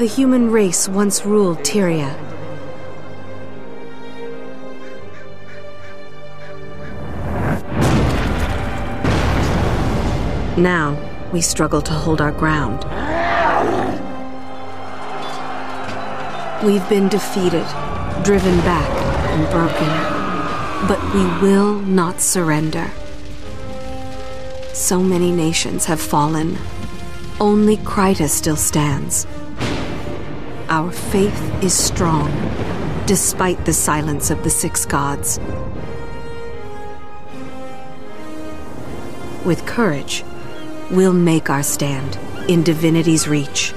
The human race once ruled Tyria. Now, we struggle to hold our ground. We've been defeated, driven back, and broken. But we will not surrender. So many nations have fallen. Only Kryta still stands. Our faith is strong, despite the silence of the six gods. With courage, we'll make our stand in Divinity's reach.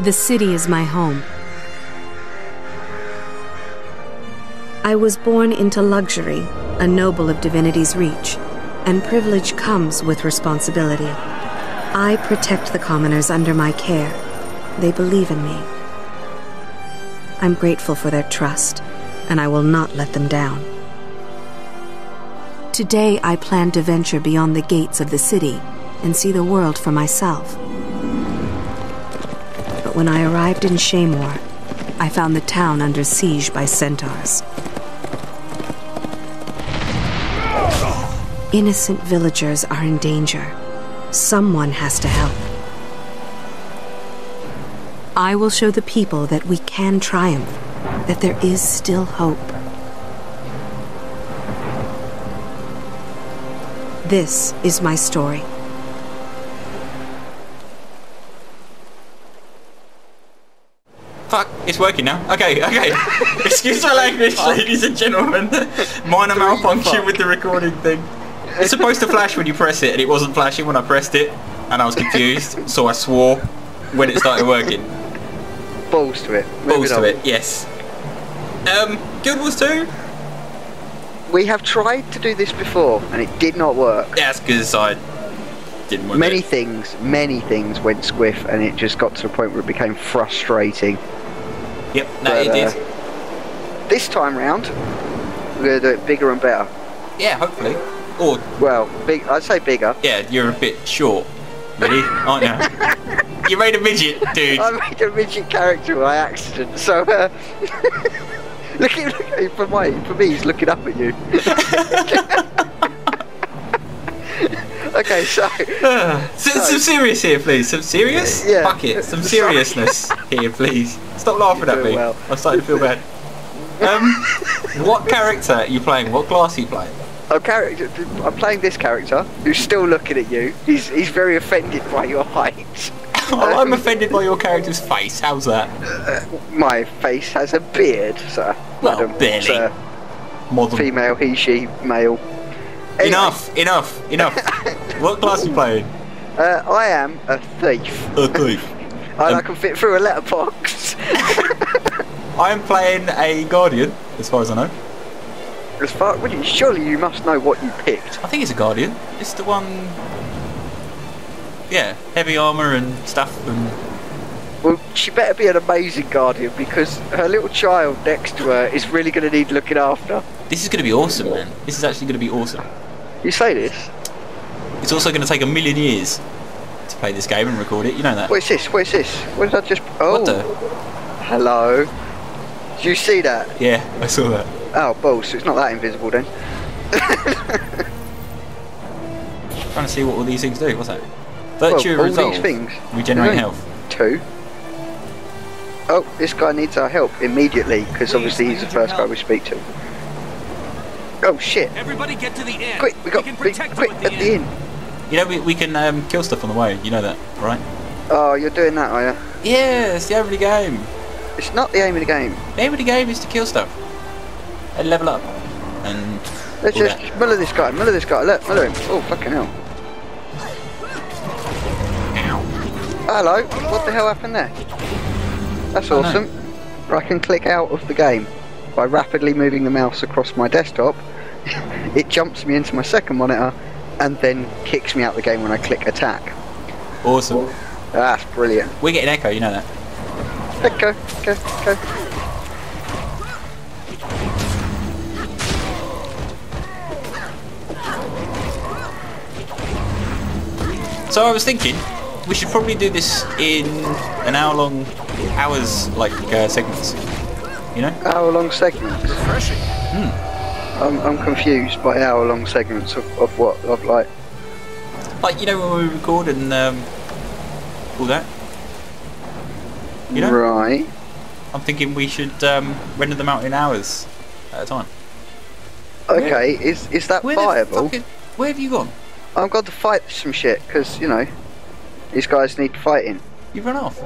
The city is my home. I was born into luxury, a noble of Divinity's reach, and privilege comes with responsibility. I protect the commoners under my care. They believe in me. I'm grateful for their trust, and I will not let them down. Today I plan to venture beyond the gates of the city and see the world for myself. But when I arrived in Shaemoor, I found the town under siege by centaurs. Innocent villagers are in danger. Someone has to help. I will show the people that we can triumph, that there is still hope. This is my story. Fuck, it's working now. Okay, okay. Excuse my language, ladies and gentlemen. Minor malfunction with the recording thing. It's supposed to flash when you press it, and it wasn't flashing when I pressed it, and I was confused, so I swore when it started working. Balls to it. Balls to it, yes. Um, Guild Wars 2? We have tried to do this before, and it did not work. Yeah, that's because I didn't want Many it. things, many things went squiff, and it just got to a point where it became frustrating. Yep, no, But, it uh. This time round, we're going to do it bigger and better. Yeah, hopefully. Or, Well, big. I'd say bigger. yeah, you're a bit short, really, aren't you? you made a midget, dude. I made a midget character by accident, so uh, look at look at for my for me, he's looking up at you. okay, so some, some serious here, please. Some serious? Yeah. Fuck it. Some seriousness here, please. Stop laughing at me. well. I'm starting to feel bad. Um, what character are you playing? What class are you playing? I'm character. I'm playing this character who's still looking at you. He's he's very offended by your height. Oh, I'm offended by your character's face. How's that? My face has a beard, sir. Well, Madam, barely. sir. Modern. Female, he, she, male. Anyway, Enough, enough, enough. what class are you playing? Uh, I am a thief. A thief. And Um, I can fit through a letterbox. I'm playing a guardian, as far as I know. As far, well, you- surely you must know what you picked. I think it's a guardian. It's the one. Yeah, heavy armor and stuff, and Well, she better be an amazing guardian because her little child next to her is really going to need looking after. this is going to be awesome, man. This is actually going to be awesome. You say this? It's also going to take a million years to play this game and record it. You know that. What is this? What is this? What did I just? Oh, What the? Oh, hello. Did you see that? Yeah, I saw that. Oh, balls. It's not that invisible then. Trying to see what all these things do. What's that? Virtue well, all resolve. these things. Regenerate health. Two. Oh, this guy needs our help immediately because obviously he's the need your first guy we speak to. Oh shit! Everybody get to the inn. Quick, we got can quick, protect quick you at the inn. You know, we, we can um, kill stuff on the way. You know that, right? Oh, you're doing that, are you? Yeah, it's the aim of the game. It's not the aim of the game. The aim of the game is to kill stuff and level up. And Let's just that. muller this guy, muller this guy. Look, muller him. Oh, fucking hell. Hello. What the hell happened there? That's Oh, no. awesome. I can click out of the game by rapidly moving the mouse across my desktop. it jumps me into my second monitor and then kicks me out the game when I click attack. awesome. That's brilliant. We're getting echo. You know that. Go, go, go. So I was thinking, we should probably do this in an hour-long, hours like uh, segments. You know? Hour long segments. Refreshing. I'm, I'm confused by hour long segments of, of what? Of like. Like you know when we record and um, all that. You know? Right. I'm thinking we should um, render them out in hours at a time. Okay, is is that Where viable? fucking- where have you gone? I've going to fight some shit because you know these guys need fighting. You've run off.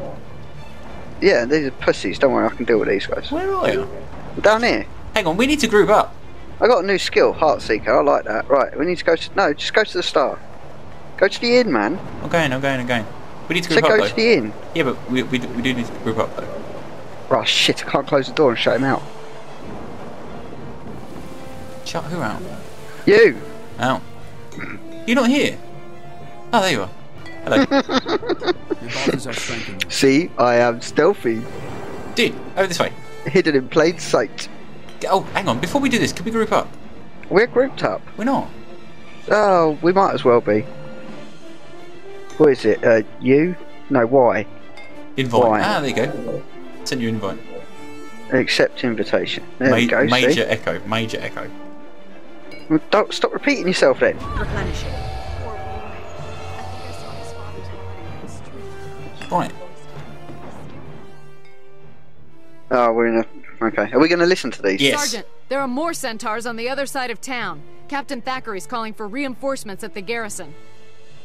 Yeah, these are pussies. Don't worry, I can deal with these guys. Where are you? Down here, Hang on, we need to group up. I got a new skill, Heart Seeker. I like that. Right, we need to go to no, just go to the star. Go to the inn, man. I'm going, I'm going, I'm going. We need to So group go up though. to the inn. Yeah, but we, we, do- we do need to group up though. Right, shit, I can't close the door and shut him out. Shut who out? You. Out. You're not here. Oh, there you are. Hello. Your bosses are strengthening. See, I am stealthy, Dude, over this way. hidden in plain sight. Oh, hang on. Before we do this, can we group up? We're grouped up. We're not. Oh, we might as well be. What is it? Uh, you? No, why? Invite. Why? Ah, there you go. Send you an invite. Accept invitation. There Ma- we go. major See? echo. Major echo. Well, Don't stop repeating yourself then. Right. Oh, we're in a. Okay. Are we going to listen to these? Yes. Sergeant, there are more centaurs on the other side of town. Captain Thackeray's calling for reinforcements at the garrison.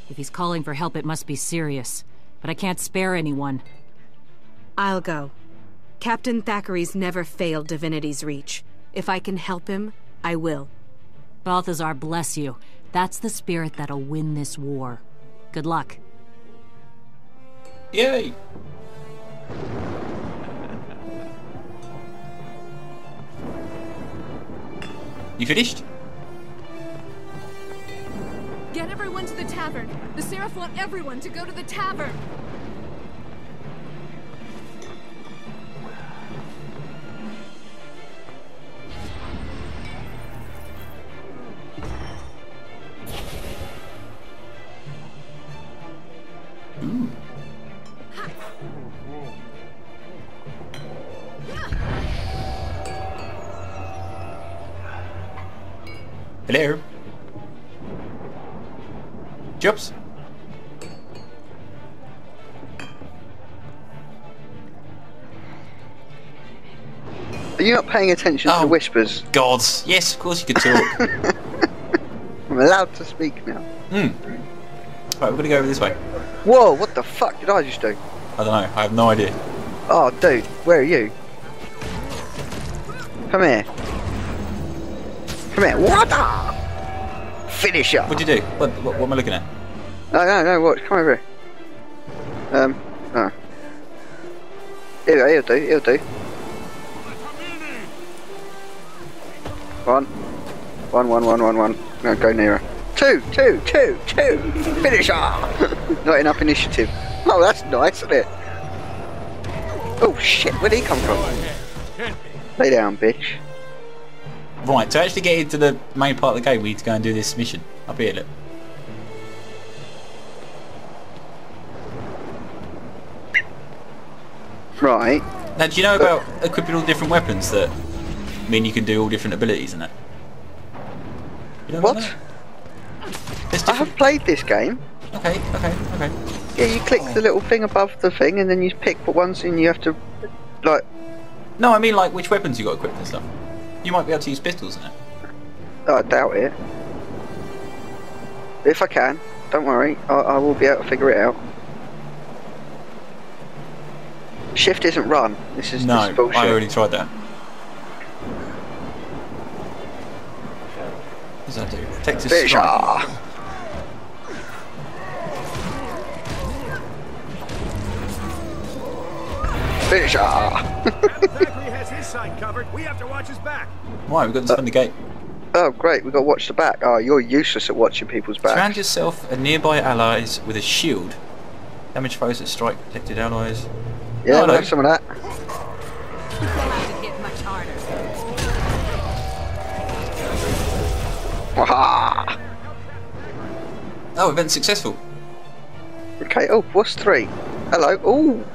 If he's calling for help, it must be serious. But I can't spare anyone. I'll go. Captain Thackeray's never failed Divinity's Reach. If I can help him, I will. Balthazar, bless you. That's the spirit that'll win this war. Good luck. Yay. You finished? Get everyone to the tavern. The Seraph want everyone to go to the tavern. Hello. Jobs. Are you not paying attention Oh. the whispers? Gods. Yes, of course you could talk. I'm allowed to speak now. hmm. Right, we're gonna go over this way. Whoa, what the fuck did I just do? I don't know. I have no idea. Oh, dude, where are you? Come here. Come here. What the? Finish up. What'd you do? What, what, what am I looking at? No, no, no, what? Come over here. Um, no. Here, he'll do, he'll do. One. One, one, one, one, one. No, go nearer. Two, two, two, two. Finish off. Not enough initiative. Oh, that's nice, isn't it? Oh shit, where'd he come from? Lay down, bitch. Right, to actually get into the main part of the game, we need to go and do this mission. Up here, look. Right. Now, do you know about equipping all different weapons that mean you can do all different abilities and that? You know What? I have played this game. Okay, okay, okay. Yeah, you click the oh. little thing above the thing and then you pick what ones and you have to, like, No, I mean like which weapons you got equipped and stuff. You might be able to use pistols and that. Oh, I doubt it. If I can, don't worry, I, I will be able to figure it out. Shift isn't run. This is, No, this is bullshit. I already tried that. What does that do? Protective Fish strike. ah. Fish ah. Thackeray has his side covered. We have to watch his back. Why? We've got to defend the gate. Oh great, we've got to watch the back. Oh, you're useless at watching people's backs. Surround yourself and nearby allies with a shield. Damage foes that strike protected allies. Yeah, Oh, we'll no. some of that. hit much harder. Waha! Oh, event successful. Okay, oh, what's three? Hello, ooh!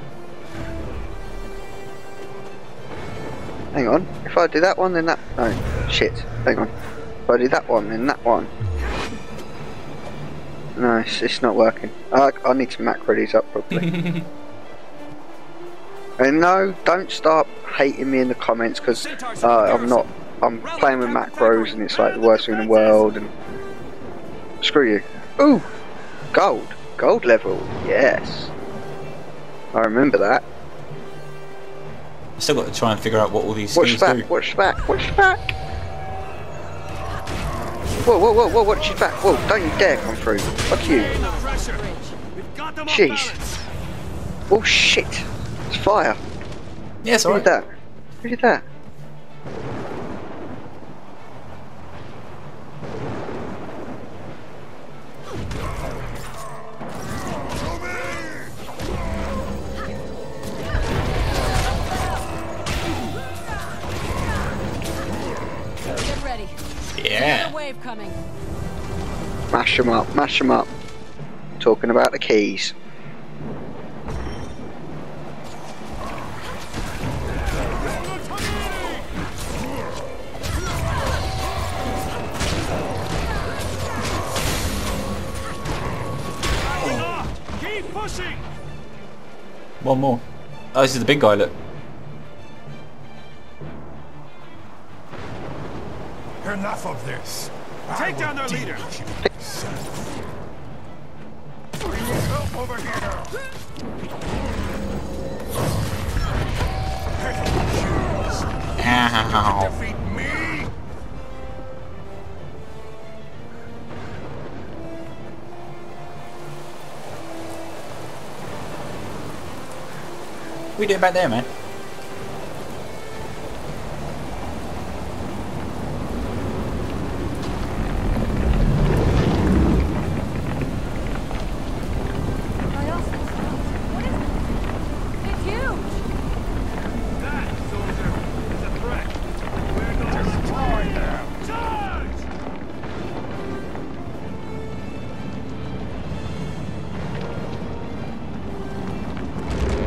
Hang on, if I do that one, then that. No, shit, hang on. If I do that one, then that one. No, it's, it's not working. I, I need to macro these up properly. and no, don't start hating me in the comments because uh, I'm not. I'm playing with macros and it's like the worst thing in the world. And screw you. Ooh, gold, gold level. Yes, I remember that. Still got to try and figure out what all these Watch skills back, do. watch back, watch back. Whoa, whoa, whoa, whoa, watch your back. Whoa, don't you dare come through. Fuck you. Pressure. We've got them off Jeez. Oh shit. It's fire. Yes, Look at alright. that. Look at that. Wave coming. Mash them up, mash them up. Talking about the keys. Keep pushing. One more. Oh, this is the big guy, look. Enough of this. Take down their leader. Help over here. Ow. Defeat me. You doing back there, man?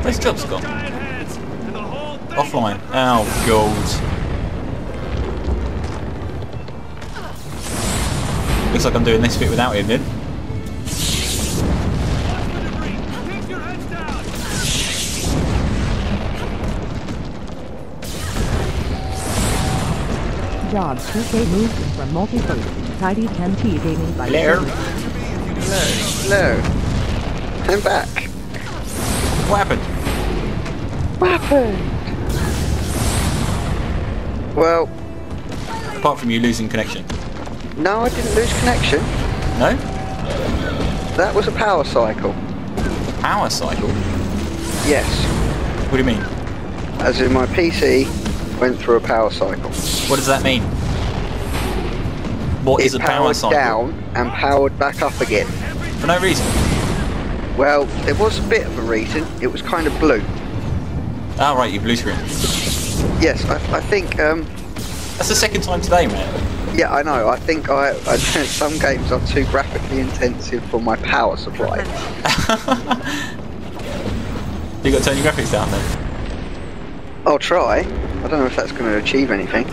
Where's Jobs Those gone? giant heads, and the whole thing Offline. Oh, gold. Looks like I'm doing this bit without him then. Watch the debris. Keep your heads down. Jobs 2K moved from multi-first. Tidy 10T gaming by Hello? Hello. Hello. I'm back. What happened? What happened? Well, Apart from you losing connection. no, I didn't lose connection. No? That was a power cycle. Power cycle? Yes. What do you mean? As in my PC went through a power cycle. What does that mean? What is it a power powered cycle? down and powered back up again. For no reason. Well, there was a bit of a reason. It was kind of blue. Ah, right, you blue screen. Yes, I, I think. Um, That's the second time today, man. yeah, I know. I think I, I some games are too graphically intensive for my power supply. You got to turn your graphics down then. I'll try. I don't know if that's going to achieve anything.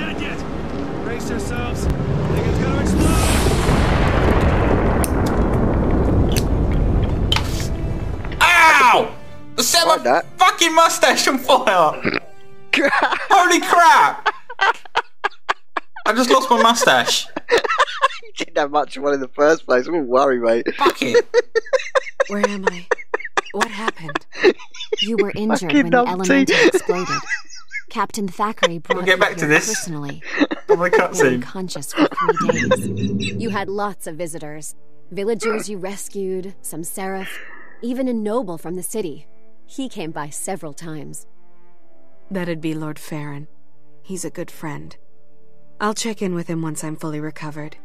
Brace yourselves. Think it's gonna explode. Ow! I set my that. fucking mustache on fire! Holy crap! I just lost my mustache. you didn't have much of one in the first place. I wouldn't worry, mate. Fuck it. Where am I? What happened? You were injured Fucking when the numpty. elemental exploded. Captain Thackeray brought We'll get you back to here this. personally. On the You were cutscene. unconscious for three days. You had lots of visitors. Villagers you rescued, some seraph, even a noble from the city. He came by several times. That'd be Lord Faren. He's a good friend. I'll check in with him once I'm fully recovered.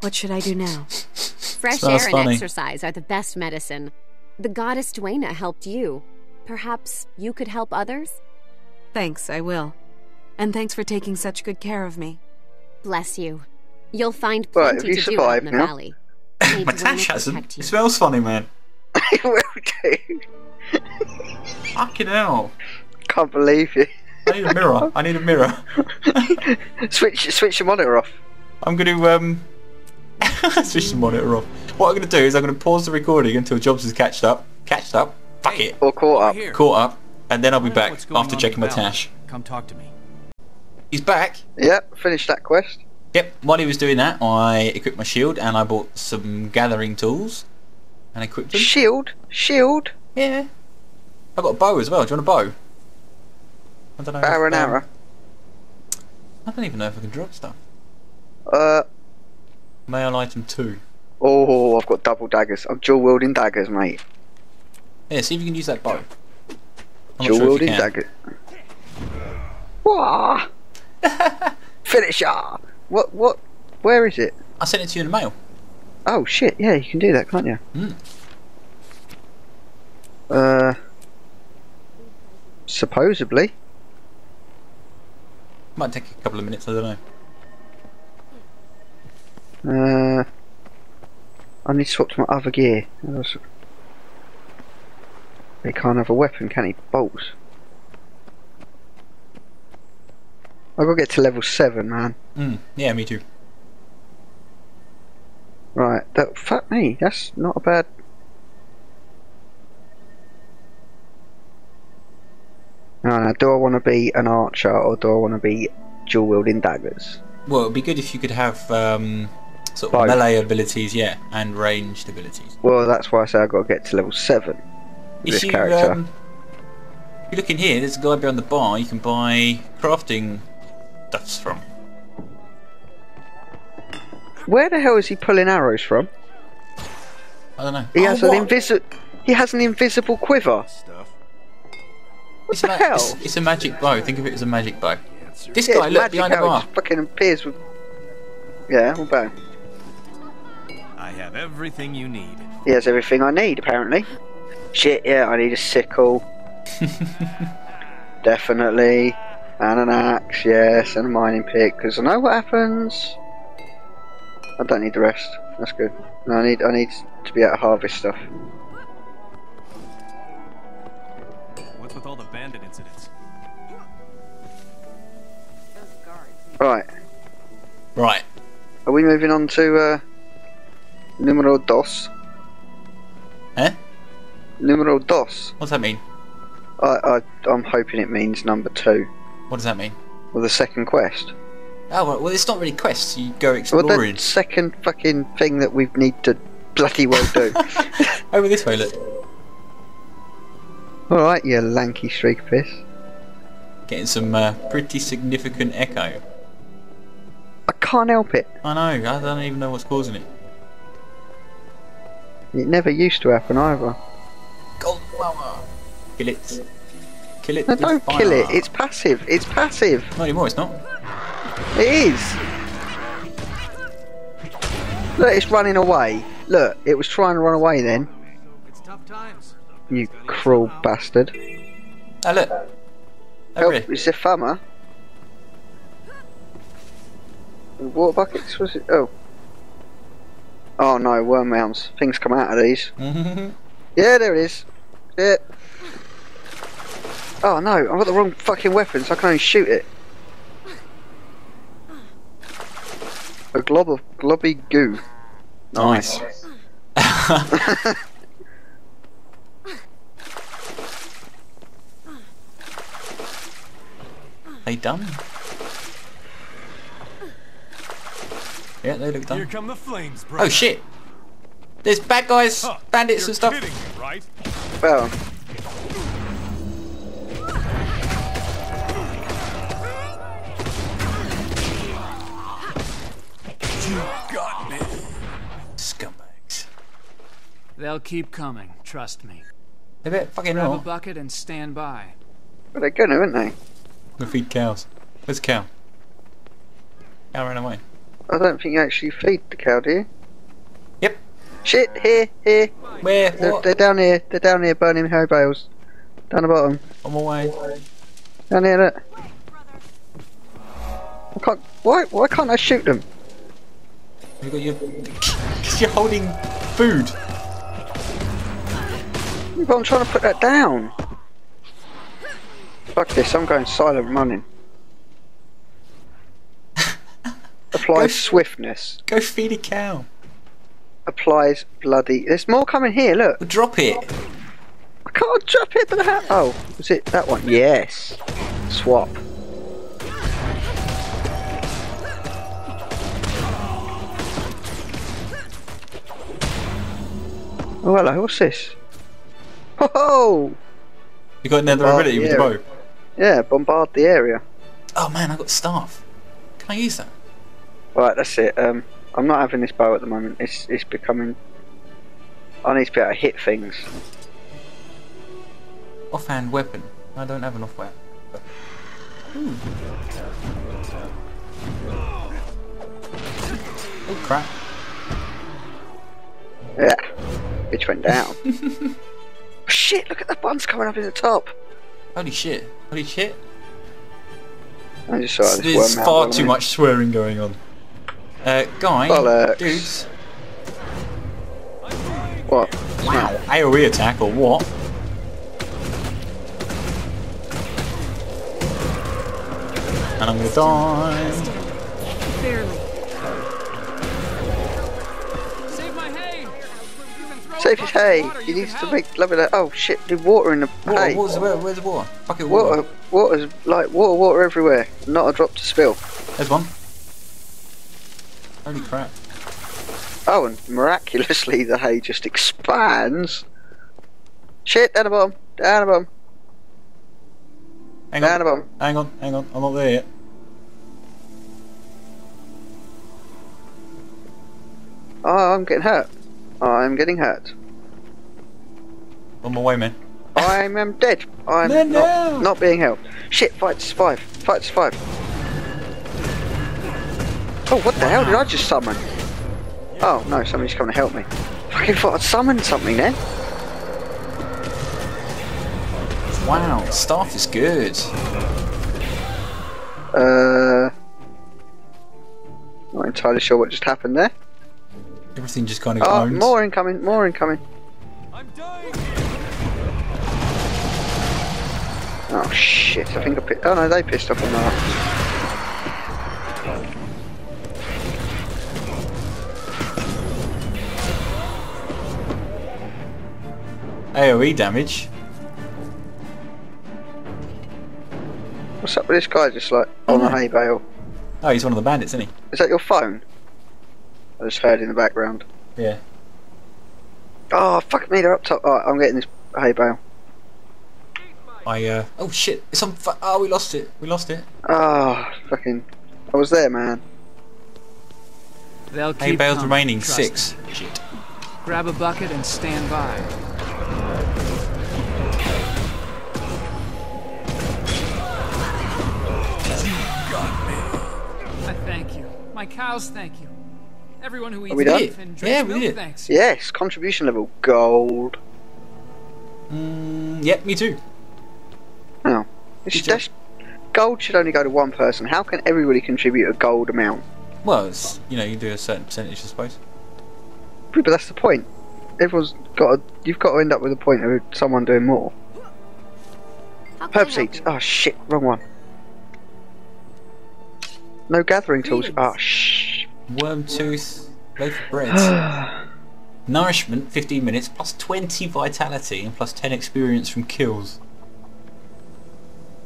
What should I do now? Fresh Sounds air and funny. exercise are the best medicine. The goddess Dwayna helped you. Perhaps you could help others? Thanks, I will. And thanks for taking such good care of me. Bless you. You'll find Right, plenty have you to do out in the now? valley. May My Dwayna tash hasn't. protect. It smells funny, man. I will do. Fucking hell. Can't believe you. I need a mirror. I need a mirror. switch switch your monitor off. I'm going to um switch the monitor off. What I'm going to do is I'm going to pause the recording until Jobs has catched up. Catched up. Fuck it. Or caught up. Here. Caught up, and then I'll be back after checking my tash. Come talk to me. He's back. Yep, finished that quest. Yep. While he was doing that, I equipped my shield and I bought some gathering tools and equipped them. Shield? Shield? Yeah. I got a bow as well. Do you want a bow? I don't know. Bow and arrow. I don't even know if I can drop stuff. Uh, Mail item two. oh, I've got double daggers. I'm dual wielding daggers, mate. Yeah, see if you can use that bow. I'm Dual sure wielding can. daggers. Wah! Finisher! What, what, where is it? I sent it to you in the mail. Oh shit, yeah, you can do that, can't you? Hmm. Uh, supposedly. Might take a couple of minutes. I don't know. Uh, I need to swap to my other gear. He can't have a weapon, can he? Bolts. I've got to get to level 7, man. Mm, yeah, me too. Right, that, fuck me, that's not a bad... No, no, do I want to be an archer or do I want to be dual wielding daggers? Well, it'd be good if you could have um, sort of Both. melee abilities, yeah, and ranged abilities. Well, that's why I say I've got to get to level 7 with If this you, character. um, if you look in here, there's a guy behind the bar you can buy crafting stuffs from. Where the hell is he pulling arrows from? I don't know. He Oh, has an what? invisible... He has an invisible quiver. Stuff. It's the a, ma- hell? It's, it's a magic bow. Think of it as a magic bow. This Yeah, guy, look behind the bar. fucking appears with... Yeah, well, bang. I have everything you need. He has everything I need, apparently. Shit, yeah, I need a sickle. Definitely. And an axe, yes, and a mining pick, because I know what happens. I don't need the rest. That's good. No, I need I need to be able to harvest stuff. All the bandit incidents? Right. Right. Are we moving on to uh numero dos? Eh? Numero dos. What's that mean? I, I I'm hoping it means number two. What does that mean? Well, the second quest. Oh, well, well it's not really quests. You go Well, exploring. the second fucking thing that we need to bloody well do. Over this way, look. Alright, you lanky streak of piss. Getting some uh, pretty significant echo. I can't help it. I know, I don't even know what's causing it. It never used to happen either. Gold flower. Kill it. Kill it. No, don't fire. kill it. It's passive. It's passive. Not anymore, it's not. It is. Look, it's running away. Look, it was trying to run away then. It's tough times. You cruel bastard. Oh, look. Help, Over here. is there fama? Water buckets? Was it? Oh. Oh no, worm mounds. Things come out of these. Yeah, there it is. Yeah. Oh no, I've got the wrong fucking weapon, so I can only shoot it. A glob of globby goo. nice. they done? Yeah, they look done. Here done. come the flames, brother. Oh shit! There's bad guys, Huh, bandits and stuff. kidding me, right? Well, Got me. Scumbags. They'll keep coming, trust me. They bet fucking Grab a bucket and stand by. but they're gonna, aren't they? We feed cows. Where's the cow? Cow ran away. I don't think you actually feed the cow, do you? Yep. Shit, here, here. Where? They're, What? they're down here. They're down here burning hay bales. Down the bottom. On my way. Down here, look. I can't. Why? Why can't I shoot them? You got your. Because you're holding food. But I'm trying to put that down. Fuck this, I'm going silent running. Applies swiftness. Go feed a cow. Applies bloody. There's more coming here, look. Drop it. I can't drop it, but the Oh, was it that one? Yes. Swap. Oh, hello, what's this? Oh, You got another Oh, ability with the bow. Yeah, bombard the area. Oh man, I got staff. Can I use that? Right, that's it. Um, I'm not having this bow at the moment. It's it's becoming. I need to be able to hit things. Offhand weapon. I don't have an off weapon. Oh crap. Yeah, bitch went down. Shit! Look at the buns coming up in the top. Holy shit. Holy shit. I just saw this There's worm out far too much swearing going on. Uh, guy, Bollocks. dudes. What? Wow. AoE attack or what? And I'm gonna die. Barely. Save his hay. He needs to make love of that. Oh shit! The water in the Water, hay. water's, where, where's the water? Bucket water. Water, water's like water, water everywhere. Not a drop to spill. There's one. Holy crap. Oh, and miraculously the hay just expands. Shit! Down the bottom. Down the bottom. Hang Down the on. bottom. Hang on, hang on. I'm not there yet. Oh, I'm getting hurt. I'm getting hurt. On my way, man. I am dead. I'm No, not, no. not being helped. Shit, fight to survive. Fight to survive. Oh, what the hell did I just summon? Oh, no, somebody's coming to help me. Fucking thought I'd summoned something then. Wow, staff is good. Uh, not entirely sure what just happened there. Everything just kind of Oh, owns. more incoming, more incoming. I'm dying. Oh shit, I think I picked. Oh no, they pissed off on that. AoE damage. What's up with this guy just like on the Oh, no. hay bale? Oh, he's one of the bandits, isn't he? Is that your phone? I just heard in the background. Yeah. Oh fuck me, they're up top. Alright, I'm getting this hay bale. I, uh. Oh shit, it's on. Fu- oh, we lost it. We lost it. Ah, fucking. I was there, man. They'll keep Hay bales coming, remaining trust six. me. Shit. Grab a bucket and stand by. You got me. I thank you. My cows thank you. Everyone who eats we done? beef and drinks Yeah, we milk did thanks. Yes, contribution level gold. Mm, yep, me too. Oh, it's Good job. that's, gold should only go to one person. How can everybody contribute a gold amount? Well, it's, you know, you do a certain percentage, I suppose. But that's the point. Everyone's got. To, you've got to end up with a point of someone doing more. Herb seeds. Oh shit, wrong one. No gathering tools. Oh shh. Worm tooth, loaf of bread. Nourishment, 15 minutes, plus 20 vitality, and plus 10 experience from kills.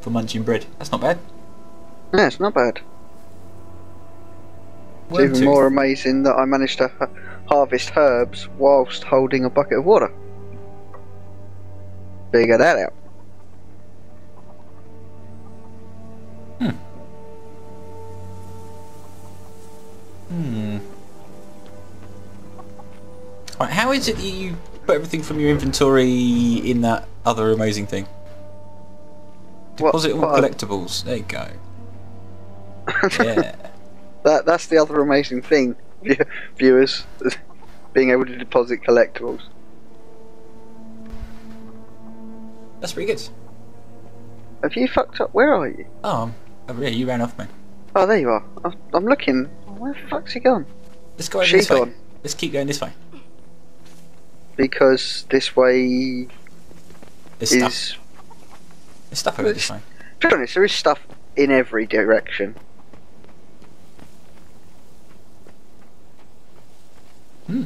For munching bread. That's not bad. Yeah, it's not bad. It's even tooth. more amazing that I managed to ha- harvest herbs whilst holding a bucket of water. Figure that out. Hmm. Right, how is it that you put everything from your inventory in that other amazing thing? What- Deposit all what- collectibles. There you go. Yeah. That that's the other amazing thing, viewers, being able to deposit collectibles. That's pretty good. Have you fucked up? Where are you? Oh, um, yeah, you ran off, man. Oh, there you are. I'm, I'm looking. Where the fuck's he gone? Let's go over She this way. gone. Let's keep going this way. Because this way There's is. stuff. There's stuff over this way. To be honest, there is stuff in every direction. Hmm.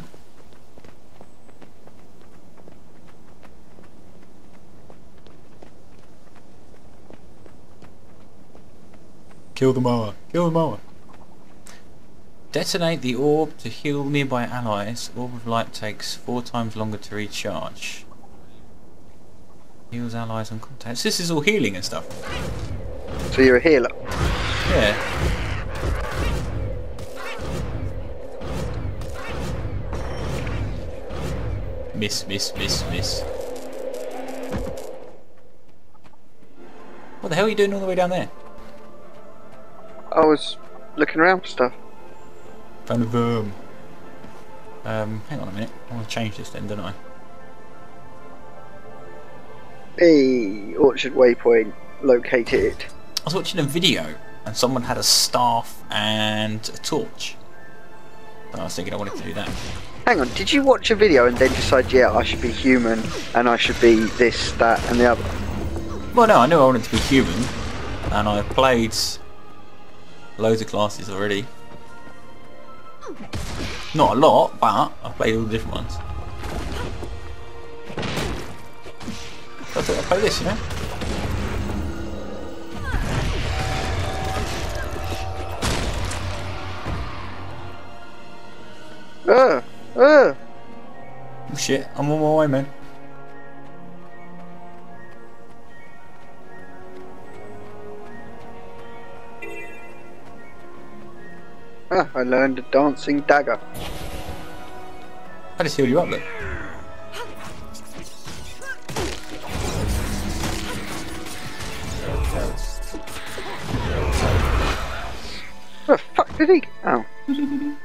Kill the mower. Kill the mower. Detonate the orb to heal nearby allies. Orb of light takes four times longer to recharge. Heals allies and contacts. This is all healing and stuff. So you're a healer. Yeah. Miss, miss, miss, miss. What the hell are you doing all the way down there? I was looking around for stuff. Found a worm. Um, hang on a minute. I want to change this then, don't I? Hey, Orchard Waypoint, located. I was watching a video and someone had a staff and a torch. And I was thinking I wanted to do that. Hang on, did you watch a video and then decide, yeah, I should be human and I should be this, that, and the other? Well, no, I knew I wanted to be human, and I played loads of classes already. Not a lot, but I've played all the different ones. I play this, you know? Uh, uh. Oh shit, I'm on my way, man. Ah, I learned a dancing dagger. I just healed you up, look. Where the fuck did he? Oh.